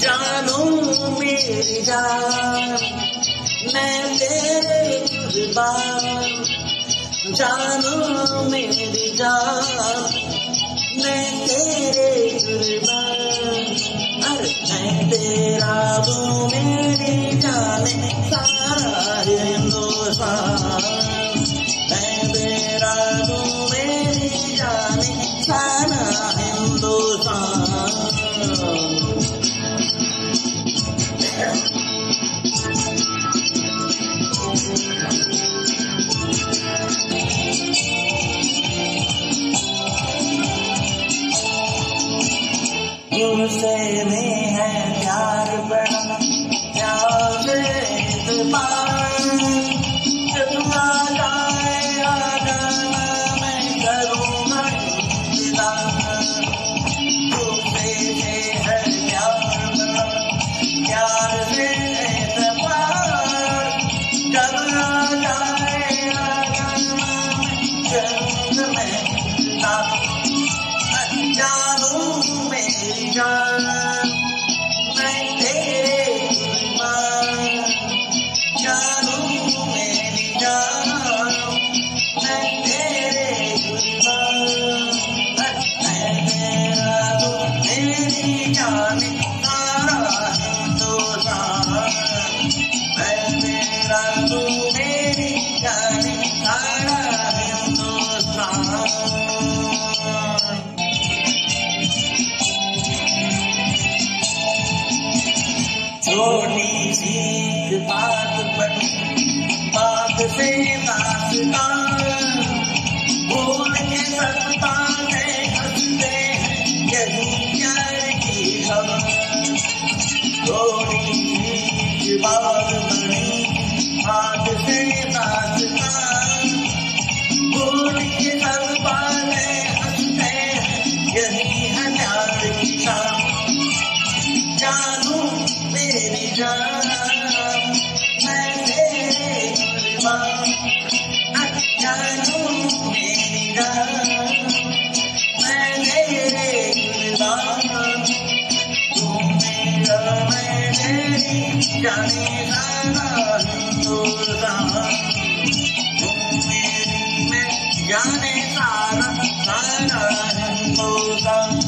जानो मेरी जान, मैं तेरे कुर्बान जानो मेरी जान, मैं तेरे कुर्बान अरे मैं तेरा वो मेरी जाने सारा हिंदुस्तान मैं तेरा वो मेरी जाने तुमसे में है छोटी सी बात बनी। बात से दास्तान भूल के सकता है। यही प्यार बनी। बात से दास्तान भूल के सकता है। यही है प्यार जानू जान, मैं तेरे कुर्बान जानू मेरी जान मैं तेरे कुर्बान तू मेरा, मैं तेरी जाने सारा हिंदुस्तान। जाने सारा सारा हिंदुस्तान।